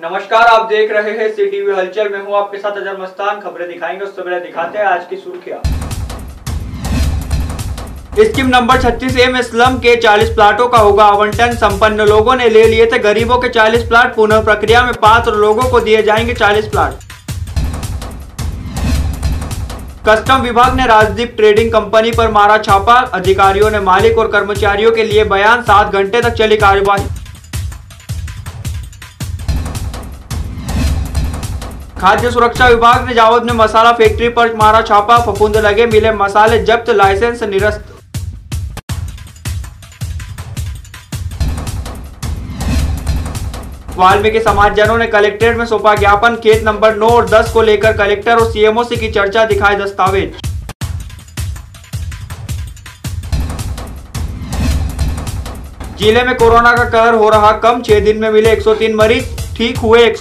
नमस्कार, आप देख रहे हैं सी टीवी हलचल। में हूँ आपके साथ अजर मस्तान। खबरें दिखाएँगे, उससे पहले दिखाते हैं आज की सुर्खियाँ। स्कीम नंबर 36 ए में स्लम के 40 प्लाटों का होगा आवंटन। संपन्न लोगों ने ले लिए थे, गरीबों के 40 प्लाट। पुनः प्रक्रिया में पात्र लोगों को दिए जाएँगे 40 प्लाट। कस्टम विभाग ने राजदीप ट्रेडिंग कंपनी पर मारा छापा। अधिकारियों ने मालिक और कर्मचारियों के लिए बयान। सात घंटे तक चली कार्यवाही। खाद्य सुरक्षा विभाग ने जावद में मसाला फैक्ट्री पर मारा छापा, फफूंद लगे, मिले मसाले जब्त, लाइसेंस निरस्त। वाल्मीकि समाजजनों ने कलेक्ट्रेट में सौंपा ज्ञापन, खेत नंबर 9 और 10 को लेकर कलेक्टर और सीएमओ से की चर्चा, दिखाए दस्तावेज़। ज़िले में कोरोना का कहर हो रहा कम, छह दिन में मिले 103 मरीज़, ठीक हुए एक